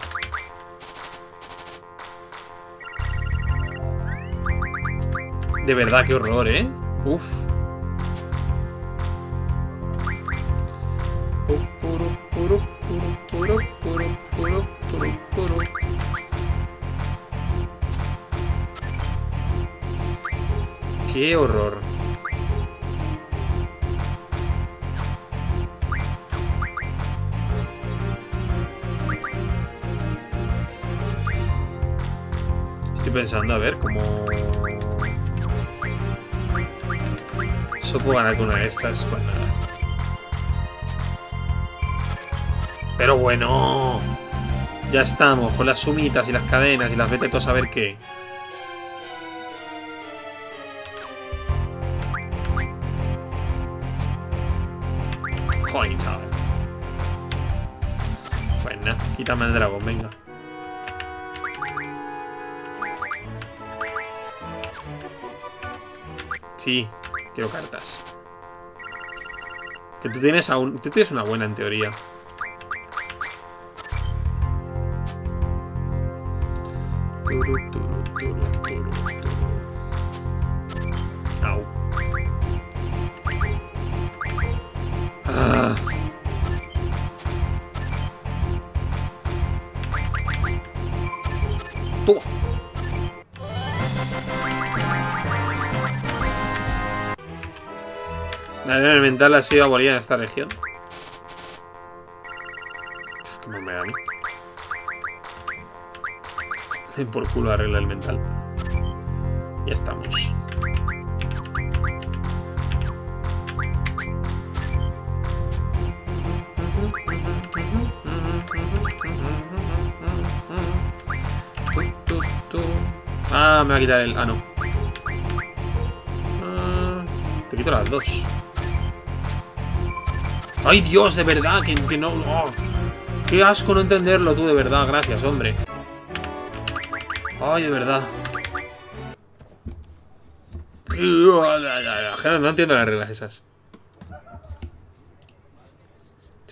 De verdad, qué horror, ¿eh? Uf. Qué horror. Estoy pensando a ver cómo... Solo puedo ganar con una de estas. Pues nada. Pero bueno. Ya estamos, con las sumitas y las cadenas y las vete a saber qué. El dragón, venga. Sí, quiero cartas. Que tú tienes aún. Tú tienes una buena en teoría. Toma. La arena elemental ha sido abolida en esta región. Uf, qué me da a mí. Por culo arregla el mental. Ya estamos. Quitar el... Ah, no. Ah, te quito las dos. ¡Ay, Dios! De verdad, que, no... ¡Qué asco no entenderlo tú, de verdad! Gracias, hombre. ¡Ay, de verdad! No entiendo las reglas esas.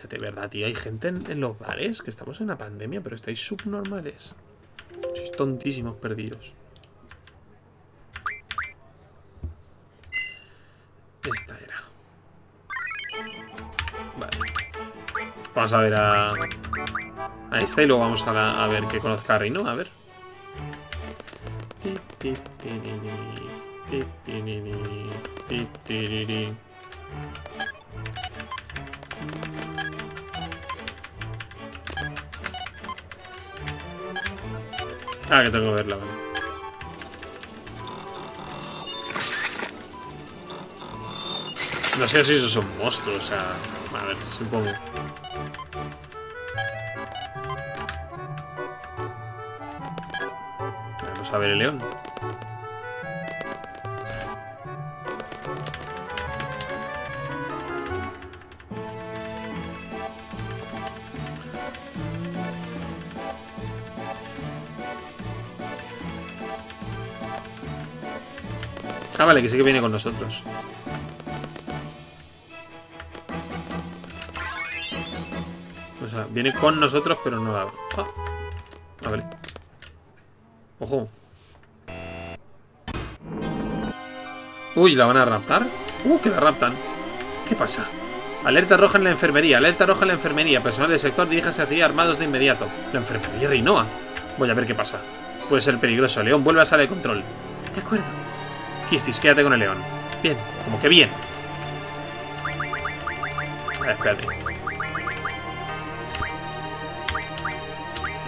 De verdad, tío, hay gente en, en los bares que estamos en una pandemia, pero estáis subnormales. Sois tontísimos perdidos. Esta era. Vale. Vamos a ver a... Esta y luego vamos a, a ver que conozca a Rino. A ver. Ah, que tengo que verla, vale. No sé si esos son monstruos, o sea... A ver, supongo. Vamos a ver el león. Ah, vale, que sí que viene con nosotros. O sea, viene con nosotros, pero no la... Ah, ah. Ojo. Uy, ¿la van a raptar? Uh, que la raptan. ¿Qué pasa? Alerta roja en la enfermería, alerta roja en la enfermería. Personal del sector diríjase hacia armados de inmediato. La enfermería Rinoa. Voy a ver qué pasa. Puede ser peligroso. León, vuelve a sala de control. De acuerdo. Kistis, quédate con el león. Bien, como que bien. Espérate.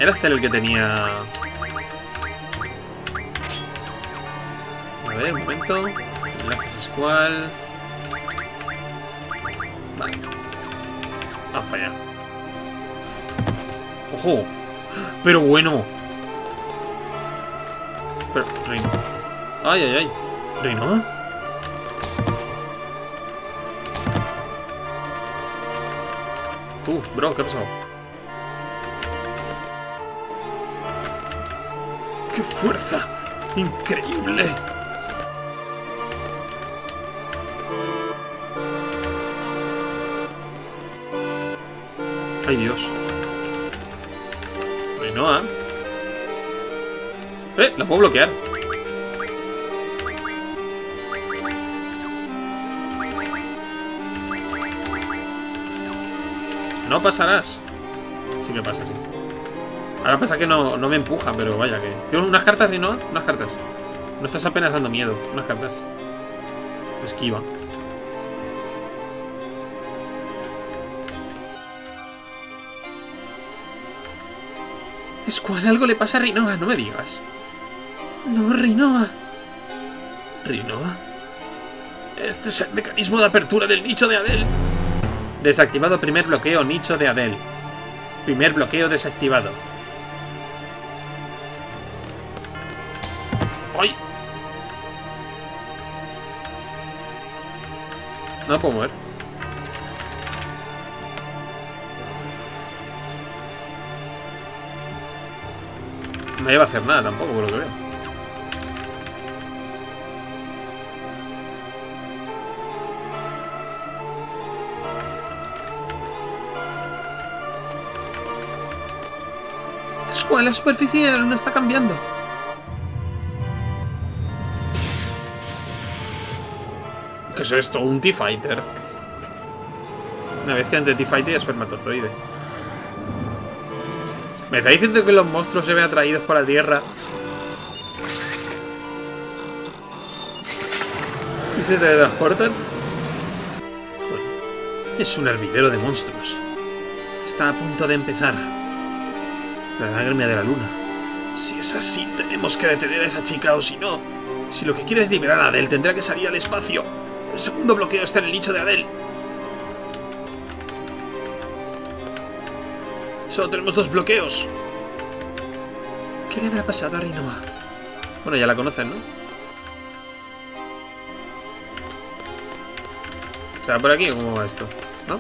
Era Cel el que tenía... A ver, un momento. Enlaces Squall. Vale. Vamos para allá. ¡Ojo! ¡Pero bueno! Pero, Reino. ¡Ay, ay, ay! ¿Reino? Tú, bro, ¿qué ha pasado? ¡Qué fuerza! ¡Increíble! ¡Ay, Dios! Reinoa. ¡Eh! La puedo bloquear. No pasarás. Sí que pasa, sí. Ahora pasa que no, no me empuja, pero vaya que... ¿Quiero unas cartas, Rinoa? Unas cartas. No estás apenas dando miedo. Unas cartas. Esquiva. Escual, algo le pasa a Rinoa, no me digas. No, Rinoa. ¿Rinoa? Este es el mecanismo de apertura del nicho de Adel. Desactivado primer bloqueo nicho de Adel. Primer bloqueo desactivado. ¡Ay! No puedo mover. No iba a hacer nada tampoco, por lo que veo. Squall, la superficie de la luna está cambiando. ¿Qué es esto? ¿Un T-Fighter? Una vez que entre T-Fighter y espermatozoide. ¿Me está diciendo que los monstruos se ven atraídos por la Tierra? ¿Y se teletransportan? Es un hervidero de monstruos. Está a punto de empezar. La lágrima de la luna. Si es así, tenemos que detener a esa chica o si no. Si lo que quiere es liberar a Adel, tendrá que salir al espacio. El segundo bloqueo está en el nicho de Adel. Solo tenemos dos bloqueos. ¿Qué le habrá pasado a Rinoa? Bueno, ya la conocen, ¿no? ¿Se va por aquí o cómo va esto? ¿No?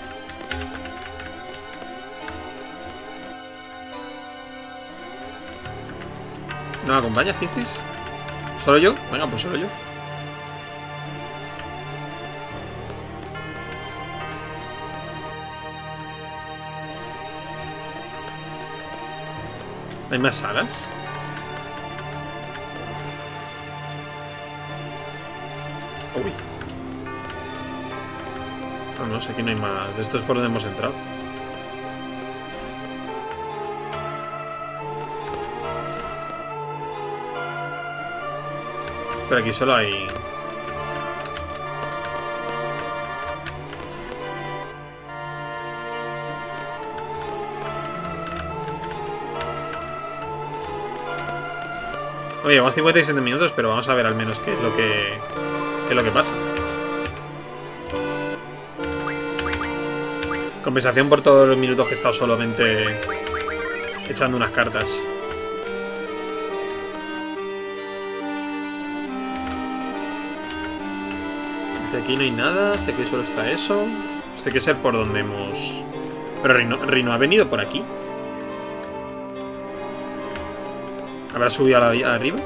¿No me acompañas, Kistis? ¿Solo yo? Venga, pues solo yo. ¿Hay más salas? Uy. No, no sé, aquí no hay más. Esto es por donde hemos entrado. Pero aquí solo hay... Oye, llevamos 57 minutos, pero vamos a ver al menos qué es lo que, es lo que pasa. Compensación por todos los minutos que he estado solamente echando unas cartas. Hacia aquí no hay nada, hacia aquí solo está eso. Pues que ser por donde hemos... Pero Rino, Rino ha venido por aquí. ¿Habrá subido a la, arriba?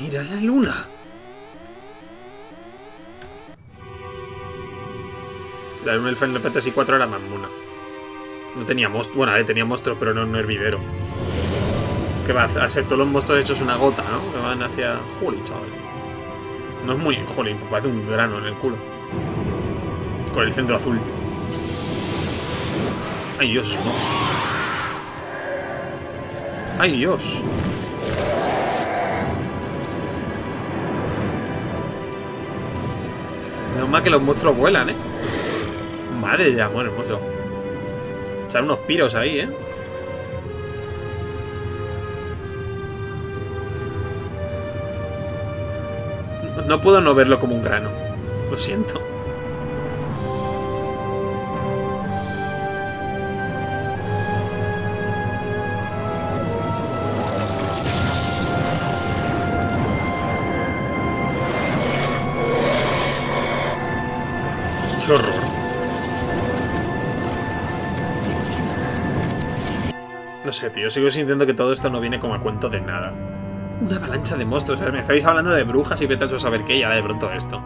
Mira la luna. La luna del Final Fantasy 4 era más mona. No tenía monstruo. Bueno, eh, tenía monstruo, pero no un hervidero. Que va a ser todos los monstruos hechos una gota, ¿no? Que van hacia. Jolín, chaval. No es muy. Jolín, pues parece un grano en el culo. Con el centro azul. Ay, Dios. Ay, Dios. Menos mal que los monstruos vuelan, ¿eh? Madre de amor hermoso. Echar unos piros ahí, ¿eh? No puedo no verlo como un grano. Lo siento. Qué horror. No sé, tío. Sigo sintiendo que todo esto no viene como a cuento de nada. Una avalancha de monstruos. Me estáis hablando de brujas y vete a saber qué y ahora de pronto esto.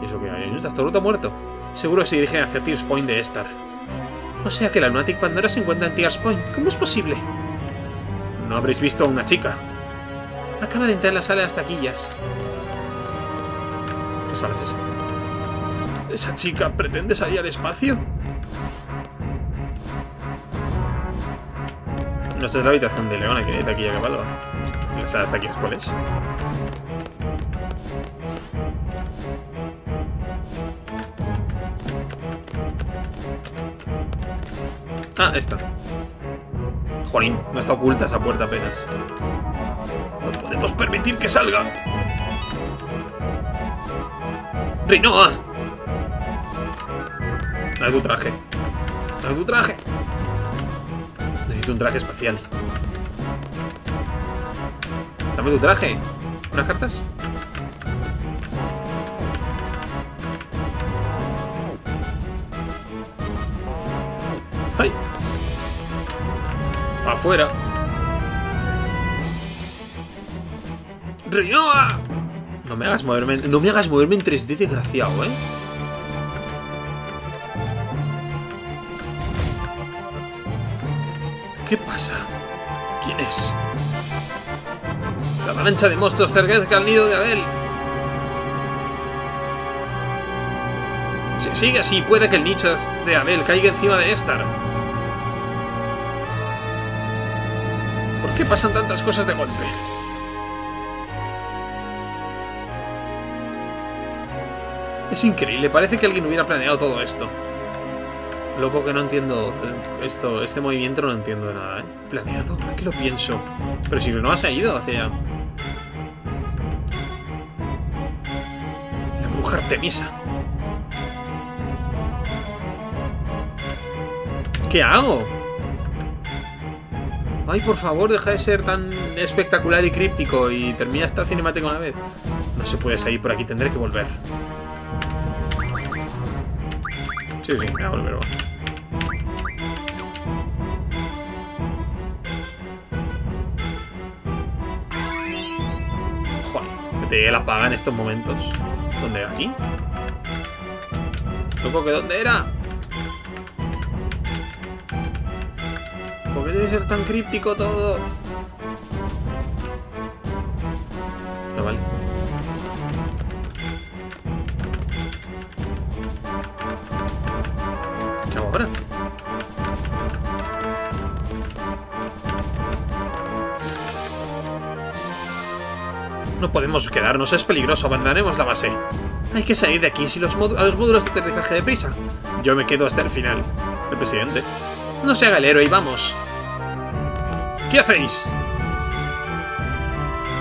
¿Y eso qué hay? ¿Hay un muerto? Seguro se dirigen hacia Tears Point de Star. O sea que la Lunatic Pandora se encuentra en Tears Point. ¿Cómo es posible? No habréis visto a una chica. Acaba de entrar en la sala de las taquillas. ¿Qué sala es? ¿Esa chica pretende salir al espacio? No, esta es la habitación de Leona, que hay taquilla que valga. La sala de las taquillas, ¿cuál es? Ah, esta. Jolín, no está oculta esa puerta apenas. No podemos permitir que salga. ¡Rinoa! Dame tu traje. Dame tu traje. Necesito un traje especial. Dame tu traje. ¿Unas cartas? ¡Ay! ¡Afuera! ¡Rinoa! No me hagas moverme, no me hagas moverme en 3D, desgraciado, ¿eh? ¿Qué pasa? ¿Quién es? La avalancha de monstruos cerca al nido de Abel. Si sigue así, puede que el nicho de Abel caiga encima de Estar. ¿Por qué pasan tantas cosas de golpe? Es increíble, parece que alguien hubiera planeado todo esto. Loco que no entiendo esto, este movimiento no entiendo de nada, ¿eh? Planeado, ¿para qué lo pienso? Pero si no se ha ido hacia... La bruja Artemisa. ¿Qué hago? Ay, por favor, deja de ser tan espectacular y críptico y termina esta cinemática una vez. No se puede salir por aquí, tendré que volver. Sí, sí, me voy a volver, va. Joder, que te llegue la paga en estos momentos. ¿Dónde? ¿Aquí? Loco, ¿que dónde era? ¿Por qué debe ser tan críptico todo? No, vale. No podemos quedarnos, es peligroso, abandonemos la base. Hay que salir de aquí si los a los módulos de aterrizaje de prisa. Yo me quedo hasta el final. El presidente. No se haga el héroe y vamos. ¿Qué hacéis?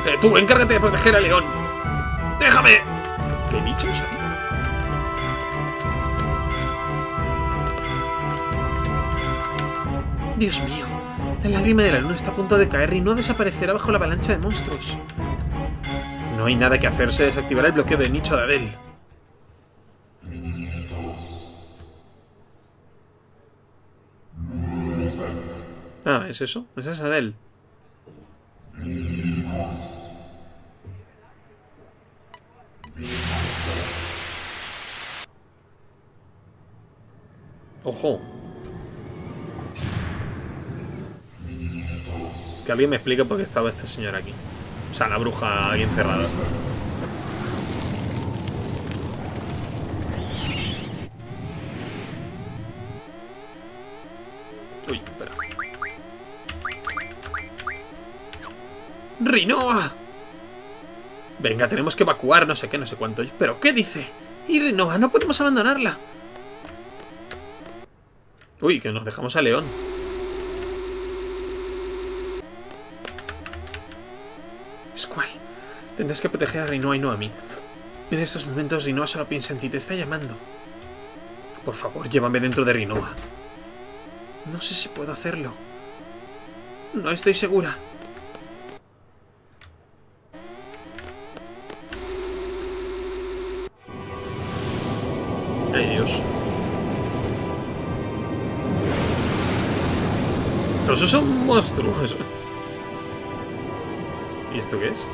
Eh, tú, encárgate de proteger a León. ¡Déjame! ¿Qué bichos hay? Dios mío, la lágrima de la luna está a punto de caer y no desaparecerá bajo la avalancha de monstruos. No hay nada que hacerse, desactivar el bloqueo de nicho de Adel. Ah, ¿es eso? ¿Es esa Adel? ¡Ojo! Que alguien me explique por qué estaba este señor aquí. O sea, la bruja ahí encerrada. Uy, espera. ¡Rinoa! Venga, tenemos que evacuar, no sé qué, no sé cuánto. ¿Pero qué dice? Y Rinoa, no podemos abandonarla. Uy, que nos dejamos a León. Squall, tendrás que proteger a Rinoa y no a mí. En estos momentos Rinoa solo piensa en ti, te está llamando. Por favor, llévame dentro de Rinoa. No sé si puedo hacerlo. No estoy segura. Ay, Dios. Todos esos son monstruos. ¿Y esto qué es?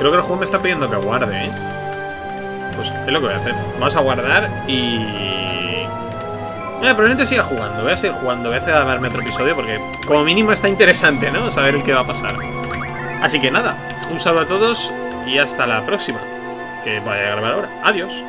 Creo que el juego me está pidiendo que guarde, ¿eh? Pues es lo que voy a hacer. Vamos a guardar y... Mira, probablemente siga jugando. Voy a seguir jugando. Voy a hacer darme otro episodio porque, como mínimo, está interesante, ¿no? Saber el qué va a pasar. Así que nada, un saludo a todos y hasta la próxima. Que vaya a grabar ahora. Adiós.